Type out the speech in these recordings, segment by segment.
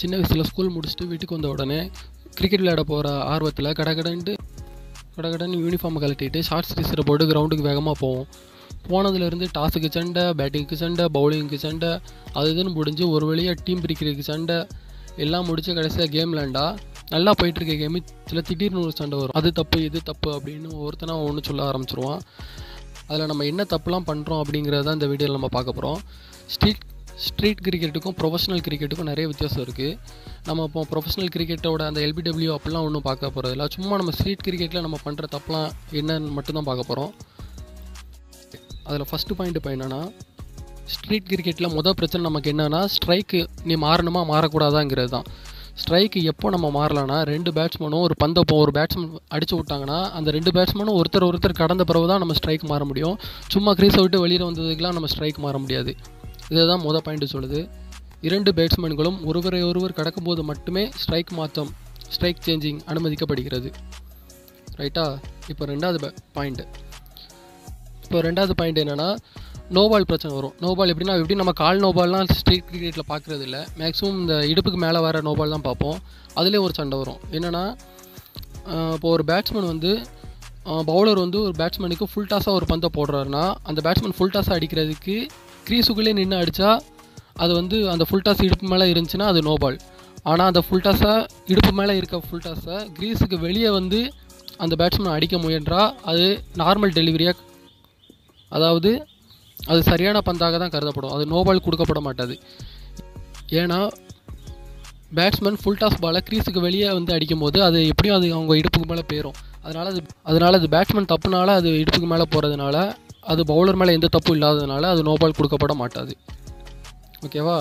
சின்ன வயசில் ஸ்கூல் முடிச்சுட்டு வீட்டுக்கு வந்த உடனே கிரிக்கெட் விளையாட போகிற ஆர்வத்தில் கடகடன்ட்டு கடகடன்னு யூனிஃபார்மை கழட்டிட்டு ஷார்ட்ஸ் டீசரை போட்டு கிரவுண்டுக்கு வேகமாக போவோம். போனதுலேருந்து டாஸுக்கு சண்டை பேட்டிங்க்கு சண்டை பவுலிங்க்கு சண்டை அது இதுன்னு முடிஞ்சு ஒரு வழியாக டீம் பிரிக்கிறதுக்கு சண்டை எல்லாம் முடிச்சு கடைசியாக கேம் விளாண்டா நல்லா போயிட்டுருக்க கேமு சில திடீர்னு ஒரு சண்டை வரும். அது தப்பு இது தப்பு அப்படின்னு ஒருத்தனா ஒன்று சொல்ல ஆரம்பிச்சிருவான். அதில் நம்ம என்ன தப்புலாம் பண்ணுறோம் அப்படிங்கிறத இந்த வீடியோவில் நம்ம பார்க்க போகிறோம் ஸ்ட்ரீட் ஸ்ட்ரீட் கிரிக்கெட்டுக்கும் ப்ரொஃபஷனல் கிரிக்கெட்டுக்கும் நிறைய வித்தியாசம் இருக்குது நம்ம இப்போ ப்ரொஃபஷனல் கிரிக்கெட்டோட அந்த எல்பிடபிள்யூ அப்படிலாம் ஒன்றும் பார்க்க போகிறதில்ல சும்மா நம்ம ஸ்ட்ரீட் கிரிக்கெட்டில் நம்ம பண்ணுற தப்புலாம் என்னன்னு மட்டும்தான் பார்க்க போகிறோம் அதில் ஃபஸ்ட்டு பாயிண்ட் இப்போ என்னென்னா ஸ்ட்ரீட் கிரிக்கெட்டில் மொதல் பிரச்சனை நமக்கு என்னென்னா ஸ்ட்ரைக்கு நீ மாறணுமா மாறக்கூடாதாங்கிறது தான். ஸ்ட்ரைக்கு எப்போ நம்ம மாறலாம்னா ரெண்டு பேட்ஸ்மேனும் ஒரு பந்தை இப்போ ஒரு பேட்ஸ்மேன் அடிச்சு விட்டாங்கன்னா அந்த ரெண்டு பேட்ஸ்மேனும் ஒருத்தர் ஒருத்தர் கடந்த பிறகு தான் நம்ம ஸ்ட்ரைக் மாற முடியும். சும்மா கிரீஸை விட்டு வெளியில் வந்ததுக்கெலாம் நம்ம ஸ்ட்ரைக் மாற முடியாது. இதை தான் மொதல் பாயிண்ட் சொல்லுது. இரண்டு பேட்ஸ்மேன்களும் ஒருவரை ஒருவர் கடக்கும்போது மட்டுமே ஸ்ட்ரைக் மாற்றம் ஸ்ட்ரைக் சேஞ்சிங் அனுமதிக்கப்படுகிறது. ரைட்டா இப்போ ரெண்டாவது பாயிண்ட்டு இப்போ ரெண்டாவது பாயிண்ட் என்னென்னா நோபால் பிரச்சனை வரும். நோபால் எப்படின்னா எப்படி நம்ம கால் நோபால்லாம் ஸ்ட்ரீட் கிரிக்கெட்டில் பார்க்குறது இல்லை. மேக்ஸிமம் இந்த இடுப்புக்கு மேலே வர நோபால் தான் பார்ப்போம். அதிலே ஒரு சண்டை வரும். என்னென்னா இப்போ ஒரு பேட்ஸ்மேன் வந்து பவுலர் வந்து ஒரு பேட்ஸ்மேனுக்கு ஃபுல் டாஸாக ஒரு பந்தை போடுறாருன்னா அந்த பேட்ஸ்மேன் ஃபுல் டாஸாக அடிக்கிறதுக்கு க்ரீஸுக்குள்ளே நின்று அடித்தா அது வந்து அந்த ஃபுல் டாஸ் இடுப்பு மேலே இருந்துச்சுன்னா அது நோபால் ஆனால் அந்த ஃபுல் டாஸை இடுப்பு மேலே இருக்க ஃபுல் டாஸை க்ரீஸுக்கு வெளியே வந்து அந்த பேட்ஸ்மேன் அடிக்க முயன்றால் அது நார்மல் டெலிவரியாக அதாவது அது சரியான பந்தாக தான் கருதப்படும். அது நோபால் கொடுக்கப்பட மாட்டாது. ஏன்னா பேட்ஸ்மேன் ஃபுல் டாஸ் பாலை க்ரீஸுக்கு வெளியே வந்து அடிக்கும் போது அது எப்படியும் அது அவங்க இடுப்புக்கு மேலே போயிடும் அதனால் அது அதனால் அது பேட்ஸ்மேன் தப்புனால அது இடுப்புக்கு மேலே போகிறதுனால அது பவுலர் மேலே எந்த தப்பும் இல்லாததுனால அது நோபால் கொடுக்கப்பட மாட்டாது. ஓகேவா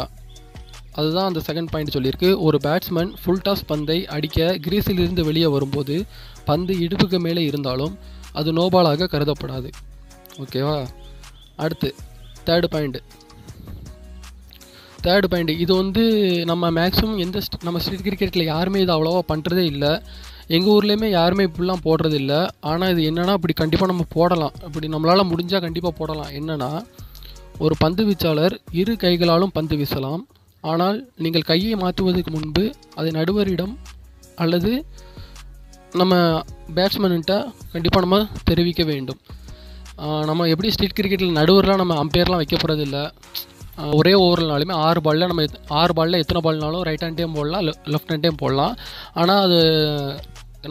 அதுதான் அந்த செகண்ட் பாயிண்ட் சொல்லியிருக்கு. ஒரு பேட்ஸ்மேன் ஃபுல் டாஸ் பந்தை அடிக்க கிரீஸிலிருந்து வெளியே வரும்போது பந்து இடுப்புக்கு மேலே இருந்தாலும் அது நோபாலாக கருதப்படாது. ஓகேவா அடுத்து தேர்டு பாயிண்ட்டு தேர்டு பாயிண்ட் இது வந்து நம்ம மேக்ஸிமம் எந்த நம்ம ஸ்ட்ரீட் கிரிக்கெட்டில் யாருமே இது அவ்வளோவா பண்ணுறதே இல்லை. எங்கள் ஊர்லேயுமே யாருமே இப்படிலாம் போடுறதில்ல. ஆனால் இது என்னென்னா இப்படி கண்டிப்பாக நம்ம போடலாம். இப்படி நம்மளால் முடிஞ்சால் கண்டிப்பாக போடலாம். என்னென்னா ஒரு பந்து வீச்சாளர் இரு கைகளாலும் பந்து வீசலாம். ஆனால் நீங்கள் கையை மாற்றுவதற்கு முன்பு அதை நடுவரிடம் அல்லது நம்ம பேட்ஸ்மேன்கிட்ட கண்டிப்பாக நம்ம தெரிவிக்க வேண்டும். நம்ம எப்படி ஸ்ட்ரீட் கிரிக்கெட்டில் நடுவர்லாம் நம்ம அம்பையர்லாம் வைக்க போகிறதில்ல ஒரே ஓவர்னாலுமே ஆறு பாலில் நம்ம ஆறு பாலில் எத்தனை பால்னாலும் ரைட் ஹேண்டையும் போடலாம் லெஃப்ட் ஹேண்டையும் போடலாம். ஆனால் அது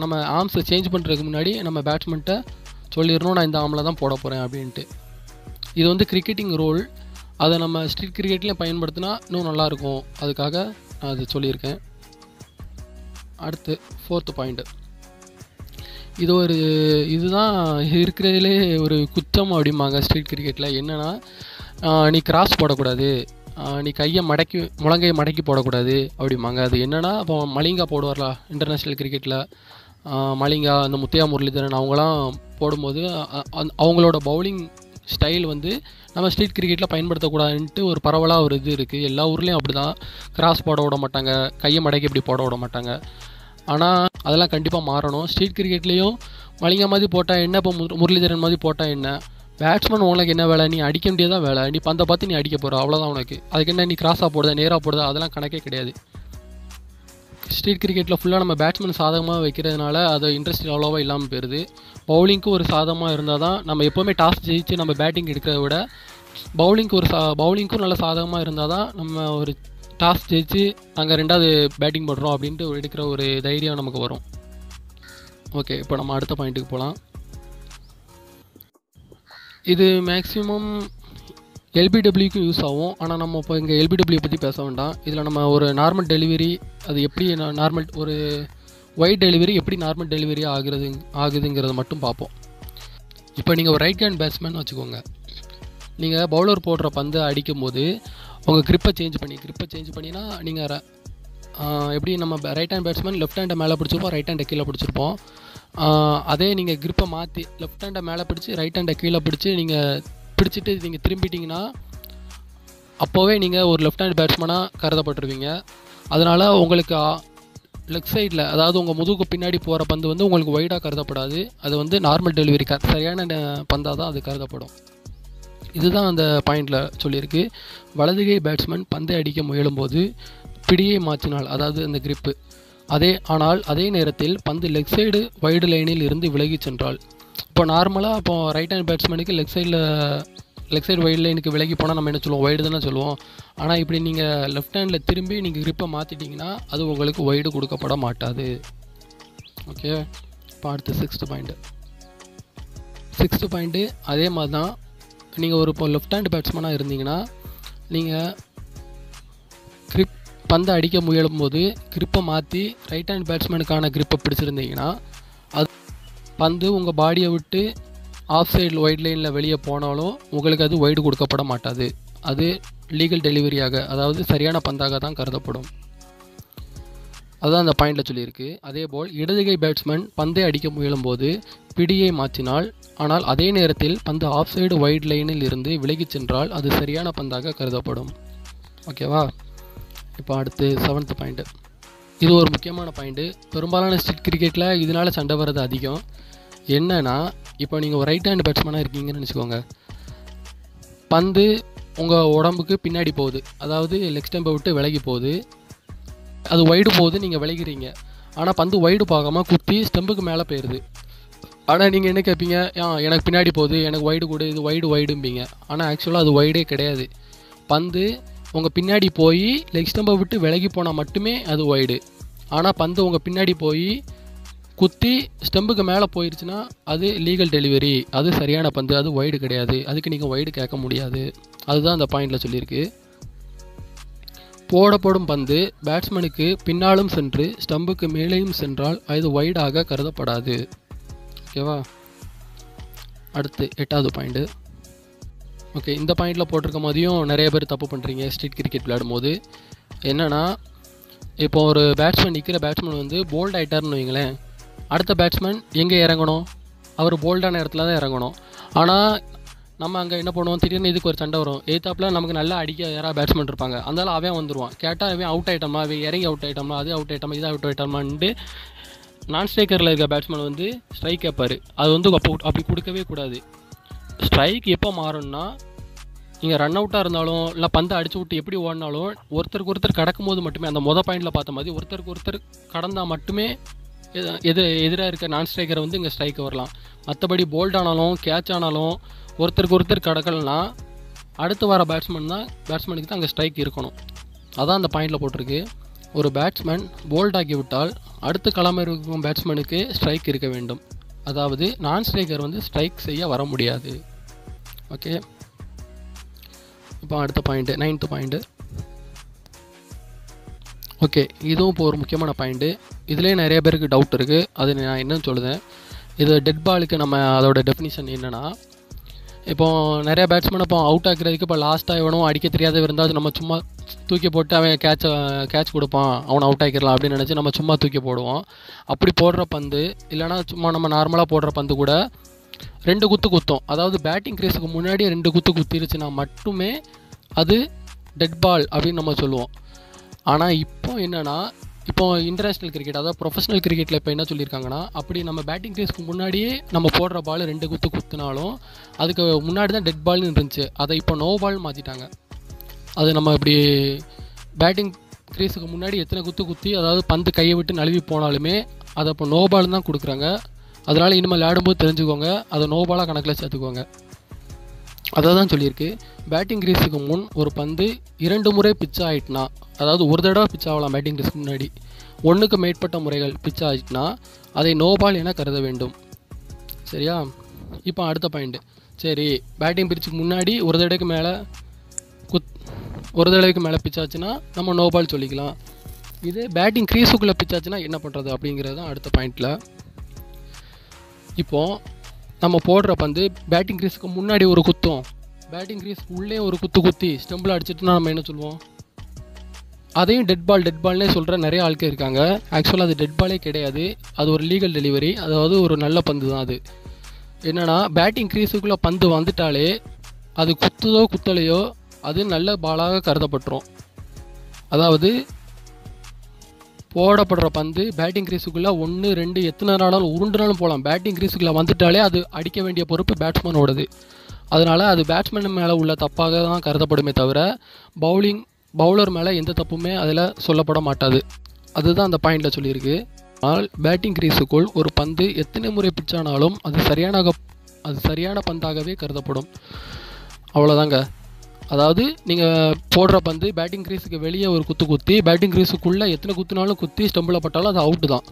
நம்ம ஆர்ம்ஸை சேஞ்ச் பண்ணுறதுக்கு முன்னாடி நம்ம பேட்ஸ்மென்ட்டை சொல்லிடணும் நான் இந்த ஆமில் தான் போட போகிறேன் அப்படின்ட்டு. இது வந்து கிரிக்கெட்டிங் ரோல் அதை நம்ம ஸ்ட்ரீட் கிரிக்கெட்லேயும் பயன்படுத்தினா இன்னும் நல்லாயிருக்கும் அதுக்காக நான் அது சொல்லியிருக்கேன். அடுத்து ஃபோர்த்து பாயிண்ட்டு இது ஒரு இதுதான் இருக்கிறதுலே ஒரு குற்றம் அப்படிம்பாங்க ஸ்ட்ரீட் கிரிக்கெட்டில் என்னென்னா நீ கிராஸ் போடக்கூடாது. நீ கையை மடக்கி முழங்கையை மடக்கி போடக்கூடாது அப்படிம்பாங்க. அது என்னென்னா இப்போ மலிங்கா போடுவார்லா இன்டர்நேஷ்னல் கிரிக்கெட்டில் மலிங்கா அந்த முத்தையா முரளிதரன் அவங்களாம் போடும்போது அவங்களோட பவுலிங் ஸ்டைல் வந்து நம்ம ஸ்ட்ரீட் கிரிக்கெட்டில் பயன்படுத்தக்கூடாதுன்ட்டு ஒரு பரவலாக ஒரு இது இருக்குது எல்லா ஊர்லேயும் அப்படி தான் கிராஸ் போட விட மாட்டாங்க. கையை மடக்கி இப்படி போட விட மாட்டாங்க. ஆனால் அதெல்லாம் கண்டிப்பாக மாறணும். ஸ்ட்ரீட் கிரிக்கெட்லேயும் மலிங்கா மாதிரி போட்டால் என்ன? இப்போ முரளிதரன் மாதிரி போட்டால் என்ன? பேட்ஸ்மேன் உனக்கு என்ன வேலை? நீ அடிக்க முடியாதான் வேலை. நீ பந்தை பார்த்து நீ அடிக்க போகிற அவ்வளோதான் உனக்கு. அதுக்கு என்ன நீ கிராஸாக போடுதா நேராக போடுதா அதெல்லாம் கணக்கே கிடையாது. ஸ்ட்ரீட் கிரிக்கெட்டில் ஃபுல்லாக நம்ம பேட்ஸ்மேன் சாதகமாக வைக்கிறதுனால அது இன்ட்ரெஸ்ட் அவ்வளோவா இல்லாமல் போயிடுது பவுலிங்க்கு ஒரு சாதகமாக இருந்தால் தான் நம்ம எப்போவுமே டாஸ் ஜெயிச்சு நம்ம பேட்டிங் எடுக்கிறத விட பவுலிங்க்கு ஒரு சா பவுலிங்க்கும் நல்ல சாதகமாக இருந்தால் தான் நம்ம ஒரு டாஸ் ஜெயிச்சு நாங்கள் ரெண்டாவது பேட்டிங் பண்ணுறோம் அப்படின்ட்டு எடுக்கிற ஒரு தைரியம் நமக்கு வரும். ஓகே இப்போ நம்ம அடுத்த பாயிண்ட்டுக்கு போகலாம் இது மேக்ஸிமம் எல்பிடபிள்யூக்கும் யூஸ் ஆகும். ஆனால் நம்ம இப்போ இங்கே எல்பிடபிள்யூ பற்றி பேச வேண்டாம். இதில் நம்ம ஒரு நார்மல் டெலிவரி அது எப்படி நார்மல் ஒரு ஒயிட் டெலிவரி எப்படி நார்மல் டெலிவரி ஆகுறது ஆகுதுங்கிறத மட்டும் பார்ப்போம். இப்போ நீங்கள் ஒரு ரைட் ஹேண்ட் பேட்ஸ்மேன் வச்சுக்கோங்க. நீங்கள் பவுலர் போடுற பந்தை அடிக்கும்போது உங்கள் க்ரிப்பை சேஞ்ச் பண்ணி க்ரிப்பை சேஞ்ச் பண்ணினா நீங்கள் எப்படி நம்ம ரைட் ஹேண்ட் பேட்ஸ்மேன் லெஃப்ட் ஹேண்டை மேலே பிடிச்சிருப்போம் ரைட் ஹேண்டை கீழே பிடிச்சிருப்போம். அதே நீங்கள் க்ரிப்பை மாற்றி லெஃப்ட் ஹேண்டை மேலே பிடிச்சி ரைட் ஹேண்டை கீழே பிடிச்சி நீங்கள் பிடிச்சிட்டு நீங்கள் திரும்பிட்டிங்கன்னா அப்போவே நீங்கள் ஒரு லெஃப்ட் ஹேண்ட் பேட்ஸ்மேனாக கருதப்பட்டுருவீங்க. அதனால் உங்களுக்கு லெஃப்ட் சைடில் அதாவது உங்கள் முதுகுக்கு பின்னாடி போகிற பந்து வந்து உங்களுக்கு ஒய்டாக கருதப்படாது. அது வந்து நார்மல் டெலிவரி க சரியான பந்தாக தான் அது கருதப்படும். இதுதான் அந்த பாயிண்டில் சொல்லியிருக்கு. வலதுகை பேட்ஸ்மேன் பந்தை அடிக்க முயலும்போது பிடியை மாற்றினால் அதாவது அந்த கிரிப்பு அதே ஆனால் அதே நேரத்தில் பந்து லெக் சைடு வைடு லைனில் இருந்து விலகி சென்றால் இப்போ நார்மலாக இப்போ ரைட் ஹேண்ட் பேட்ஸ்மேனுக்கு லெக் சைடில் லெக் சைடு வைடு லைனுக்கு விலகி போனால் நம்ம என்ன சொல்லுவோம்? வைடு தானே சொல்லுவோம். ஆனால் இப்படி நீங்கள் லெஃப்ட் ஹேண்டில் திரும்பி நீங்கள் கிரிப்பை மாற்றிட்டிங்கன்னா மாற்றிட்டீங்கன்னா அது உங்களுக்கு வைடு கொடுக்கப்பட மாட்டாது. ஓகே இப்போ அடுத்து சிக்ஸ்த்து பாயிண்ட்டு சிக்ஸ்த்து பாயிண்ட்டு அதே மாதிரி தான் நீங்கள் ஒரு இப்போ லெஃப்ட் ஹேண்ட் பேட்ஸ்மேனாக இருந்தீங்கன்னா நீங்கள் பந்தை அடிக்க முயலும் போது கிரிப்பை மாற்றி ரைட் ஹேண்ட் பேட்ஸ்மேனுக்கான கிரிப்பை பிடிச்சிருந்தீங்கன்னா அது பந்து உங்கள் பாடியை விட்டு ஆஃப் சைடு ஒயிட் லைனில் வெளியே போனாலும் உங்களுக்கு அது ஒயிடு கொடுக்கப்பட மாட்டாது. அது லீகல் டெலிவரியாக அதாவது சரியான பந்தாக தான் கருதப்படும். அதுதான் அந்த பாயிண்டில் சொல்லியிருக்கு. அதேபோல் இடதுகை பேட்ஸ்மேன் பந்தை அடிக்க முயலும்போது பிடியை மாற்றினால் ஆனால் அதே நேரத்தில் பந்து ஆஃப் சைடு ஒயிட் லைனில் இருந்து விலகிச் சென்றால் அது சரியான பந்தாக கருதப்படும். ஓகேவா இப்போ அடுத்து செவன்த் பாயிண்ட்டு இது ஒரு முக்கியமான பாயிண்ட்டு பெரும்பாலான ஸ்ட்ரீட் கிரிக்கெட்டில் இதனால் சண்டை வர்றது அதிகம். என்னன்னா இப்போ நீங்கள் ஒரு ரைட் ஹேண்ட் பேட்ஸ்மேனாக இருக்கீங்கன்னு வச்சுக்கோங்க. பந்து உங்கள் உடம்புக்கு பின்னாடி போகுது. அதாவது லெக் ஸ்டம்பை விட்டு விலகி போகுது. அது ஒய்டு போகுது நீங்கள் விளைகிறீங்க ஆனால் பந்து ஒய்டு பார்க்காம குத்தி ஸ்டெம்புக்கு மேலே போயிடுது ஆனால் நீங்கள் என்ன கேட்பீங்க ஆ எனக்கு பின்னாடி போகுது எனக்கு ஒய்டு கொடு இது வைடு வைடும்பீங்க ஆனால் ஆக்சுவலாக அது ஒய்டே கிடையாது. பந்து உங்கள் பின்னாடி போய் லெக் ஸ்டம்பை விட்டு விலகி போனால் மட்டுமே அது ஒய்டு ஆனால் பந்து உங்கள் பின்னாடி போய் குத்தி ஸ்டெம்புக்கு மேலே போயிருச்சுன்னா அது லீகல் டெலிவரி அது சரியான பந்து அது ஒய்டு கிடையாது. அதுக்கு நீங்கள் ஒய்டு கேட்க முடியாது. அதுதான் அந்த பாயிண்டில் சொல்லியிருக்கு. போடப்படும் பந்து பேட்ஸ்மேனுக்கு பின்னாலும் சென்று ஸ்டம்புக்கு மேலேயும் சென்றால் அது ஒய்டாக கருதப்படாது. ஓகேவா? அடுத்து எட்டாவது பாயிண்ட்டு ஓகே இந்த பாயிண்டில் போட்டிருக்க மாதிரியும் நிறைய பேர் தப்பு பண்ணுறீங்க ஸ்ட்ரீட் கிரிக்கெட் விளையாடும் போது. என்னென்னா இப்போ ஒரு பேட்ஸ்மேன் நிற்கிற பேட்ஸ்மேன் வந்து போல்ட் ஆகிட்டார்னு வைங்களேன். அடுத்த பேட்ஸ்மேன் எங்கே இறங்கணும்? அவர் போல்டான இடத்துல தான் இறங்கணும். ஆனால் நம்ம அங்கே என்ன பண்ணுவோம்? திடீர்னு இதுக்கு ஒரு சண்டை வரும். எய்த்தாப்பில் நமக்கு நல்லா அடிக்க யாராவது பேட்ஸ்மேன் இருப்பாங்க. அதனால் அவன் வந்துடுவான் கேட்டால் அவன் அவுட் ஆகிட்டோமா அவன் இறங்கி அவுட் ஆகிட்டோமா அது அவுட் ஆகிட்டோமா இது அவுட் ஆகிட்டோமான்ட்டு நான் ஸ்ட்ரைக்கரில் இருக்க பேட்ஸ்மேன் வந்து ஸ்ட்ரைக் கேட்பார் அது வந்து அப்போ அப்படி கொடுக்கவே கூடாது. ஸ்ட்ரைக் எப்போ மாறும்னா நீங்கள் ரன் அவுட்டாக இருந்தாலும் இல்லை பந்தை அடிச்சு விட்டு எப்படி ஓடினாலும் ஒருத்தருக்கு ஒருத்தர் கடக்கும்போது மட்டுமே அந்த மொதல் பாயிண்டில் பார்த்த மாதிரி ஒருத்தருக்கு ஒருத்தர் கடந்தால் மட்டுமே எது- எதிராக இருக்க நான் ஸ்ட்ரைக்கரை வந்து இங்கே ஸ்ட்ரைக் வரலாம். மற்றபடி போல்ட் ஆனாலும் கேட்ச் ஆனாலும் ஒருத்தருக்கு ஒருத்தர் கடக்கலனா அடுத்து வர பேட்ஸ்மேன் தான் பேட்ஸ்மேனுக்கு தான் அங்கே ஸ்ட்ரைக் இருக்கணும். அதான் அந்த பாயிண்டில் போட்டிருக்கு. ஒரு பேட்ஸ்மேன் போல்ட் ஆக்கி அடுத்து அடுத்த இருக்கும் பேட்ஸ்மேனுக்கு ஸ்ட்ரைக் இருக்க வேண்டும். அதாவது நான் ஸ்ட்ரைக்கர் வந்து ஸ்ட்ரைக் செய்ய வர முடியாது. ஓகே? இப்போ அடுத்த பாயிண்ட்டு நைன்த்து பாயிண்ட்டு ஓகே இதுவும் இப்போ ஒரு முக்கியமான பாயிண்ட்டு இதுலேயே நிறைய பேருக்கு டவுட் இருக்குது அது நான் என்னன்னு சொல்லுதேன். இது டெட் பாலுக்கு நம்ம அதோட டெஃபினிஷன் என்னென்னா இப்போ நிறைய பேட்ஸ்மேன் இப்போ அவுட் ஆக்குறதுக்கு இப்போ லாஸ்ட்டாக வேணும் அடிக்க தெரியாத இருந்தால் நம்ம சும்மா தூக்கி போட்டு அவன் கேட்ச் கேட்ச் கொடுப்பான். அவனை அவுட் ஆக்கிடலாம் அப்படின்னு நினச்சி நம்ம சும்மா தூக்கி போடுவோம். அப்படி போடுற பந்து இல்லைனா சும்மா நம்ம நார்மலாக போடுற பந்து கூட ரெண்டு குத்து குத்தும். அதாவது பேட்டிங் கிரேஸுக்கு முன்னாடி ரெண்டு குத்து குத்திருச்சுன்னா மட்டுமே அது டெட் பால் அப்படின்னு நம்ம சொல்லுவோம். ஆனால் இப்போ என்னென்னா இப்போ இன்டர்நேஷ்னல் கிரிக்கெட் அதாவது ப்ரொஃபஷனல் கிரிக்கெட்டில் இப்போ என்ன சொல்லியிருக்காங்கன்னா அப்படி நம்ம பேட்டிங் கிரேஸ்க்கு முன்னாடியே நம்ம போடுற பால் ரெண்டு குத்து குத்துனாலும் அதுக்கு முன்னாடி தான் டெட் பால்னு இருந்துச்சு. அதை இப்போ நோ பால் மாற்றிட்டாங்க அது நம்ம இப்படி பேட்டிங் கிரீஸுக்கு முன்னாடி எத்தனை குத்து குத்தி அதாவது பந்து கையை விட்டு நழுவி போனாலுமே அதை இப்போ நோ பால் தான் கொடுக்குறாங்க. அதனால் இனிமேல் விளையாடும்போது தெரிஞ்சுக்கோங்க. அதை நோ பாலாக கணக்கில் சேர்த்துக்கோங்க. அதை தான் சொல்லியிருக்கு பேட்டிங் கிரீஸுக்கு முன் ஒரு பந்து இரண்டு முறை பிச் ஆகிட்டுனா அதாவது ஒரு தடவை பிச் ஆகலாம் பேட்டிங் கிரீஸ்க்கு முன்னாடி. ஒன்றுக்கு மேற்பட்ட முறைகள் பிச் ஆகிட்டுனா அதை நோபால் என கருத வேண்டும். சரியா? இப்போ அடுத்த பாயிண்ட்டு சரி பேட்டிங் பிரிச்சுக்கு முன்னாடி ஒரு தடவைக்கு மேலே குத் ஒரு தடவைக்கு மேலே பிச் ஆச்சுன்னா நம்ம நோ பால் சொல்லிக்கலாம். இது பேட்டிங் க்ரீஸுக்குள்ளே பிச் ஆச்சுன்னா என்ன பண்ணுறது அப்படிங்கிறது தான் அடுத்த பாயிண்ட்டில் இப்போது நம்ம போடுற பந்து பேட்டிங் க்ரீஸுக்கு முன்னாடி ஒரு குத்தும். பேட்டிங் க்ரீஸ் உள்ளே ஒரு குத்து குத்தி ஸ்டெம்பில் அடிச்சிட்டுனா நம்ம என்ன சொல்லுவோம்? அதையும் டெட் பால் டெட் பால்னே சொல்கிற நிறைய ஆட்கள் இருக்காங்க. ஆக்சுவலாக அது டெட் பாலே கிடையாது. அது ஒரு லீகல் டெலிவரி அதாவது ஒரு நல்ல பந்து தான் அது. என்னென்னா பேட்டிங் க்ரீஸுக்குள்ளே பந்து வந்துட்டாலே அது குத்துதோ குத்தலையோ அது நல்ல பாலாக கருதப்பட்டுரும். அதாவது போடப்படுற பந்து பேட்டிங் கிரீஸுக்குள்ளே ஒன்று ரெண்டு எத்தனை நாளாலும் உருண்டுனாலும் போகலாம் பேட்டிங் கிரீஸுக்குள்ளே வந்துட்டாலே அது அடிக்க வேண்டிய பொறுப்பு பேட்ஸ்மேனோடது அதனால் அது பேட்ஸ்மேன் மேலே உள்ள தப்பாக தான் கருதப்படுமே தவிர பவுலிங் பவுலர் மேலே எந்த தப்புமே அதில் சொல்லப்பட மாட்டாது. அதுதான் அந்த பாயிண்டில் சொல்லியிருக்கு. ஆனால் பேட்டிங் கிரீஸுக்குள் ஒரு பந்து எத்தனை முறை பிச்சானாலும் அது சரியான அது சரியான பந்தாகவே கருதப்படும். அவ்வளோதாங்க அதாவது நீங்கள் போடுற பந்து பேட்டிங் க்ரீஸுக்கு வெளியே ஒரு குத்து குத்தி பேட்டிங் க்ரீஸுக்குள்ளே எத்தனை குத்துனாலும் குத்தி ஸ்டம்பில் பட்டாலும் அது அவுட்டு தான்.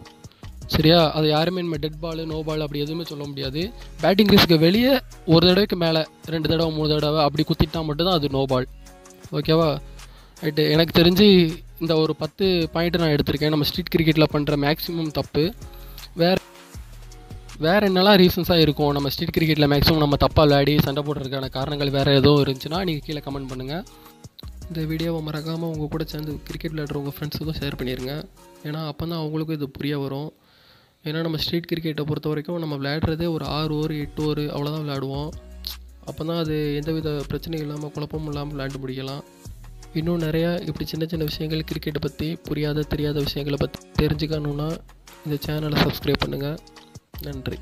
சரியா? அது யாருமே நம்ம டெட் பால் நோ பால் அப்படி எதுவுமே சொல்ல முடியாது. பேட்டிங் க்ரீஸுக்கு வெளியே ஒரு தடவைக்கு மேலே ரெண்டு தடவை மூணு தடவை அப்படி குத்திட்டா மட்டும்தான் அது நோ பால் ஓகேவா ரைட்டு எனக்கு தெரிஞ்சு இந்த ஒரு பத்து பாயிண்ட்டு நான் எடுத்திருக்கேன். நம்ம ஸ்ட்ரீட் கிரிக்கெட்டில் பண்ணுற மேக்ஸிமம் தப்பு. வேறு வேறு என்னெல்லாம் ரீசன்ஸாக இருக்கும்? நம்ம ஸ்ட்ரீட் கிரிக்கெட்டில் மேக்ஸிமம் நம்ம தப்பாக விளையாடி சண்டை போடுறதுக்கான காரணங்கள் வேறு எதுவும் இருந்துச்சுன்னா நீங்கள் கீழே கமெண்ட் பண்ணுங்கள் இந்த வீடியோவை மறக்காமல் உங்கள் கூட சேர்ந்து கிரிக்கெட் விளையாடுற உங்கள் ஃப்ரெண்ட்ஸுக்கும் ஷேர் பண்ணிடுங்க ஏன்னா அப்போ தான் அவங்களுக்கும் இது புரிய வரும். ஏன்னா நம்ம ஸ்ட்ரீட் கிரிக்கெட்டை பொறுத்த வரைக்கும் நம்ம விளையாடுறதே ஒரு ஆறு ஓவர் எட்டு ஓவர் அவ்வளோதான் விளையாடுவோம். அப்போ தான் அது எந்தவித பிரச்சனையும் இல்லாமல் குழப்பமும் இல்லாமல் விளையாண்டு முடிக்கலாம் இன்னும் நிறையா இப்படி சின்ன சின்ன விஷயங்கள் கிரிக்கெட்டை பற்றி புரியாத தெரியாத விஷயங்களை பற்றி தெரிஞ்சுக்கணுன்னா இந்த சேனலை சப்ஸ்கிரைப் பண்ணுங்கள் நன்றி.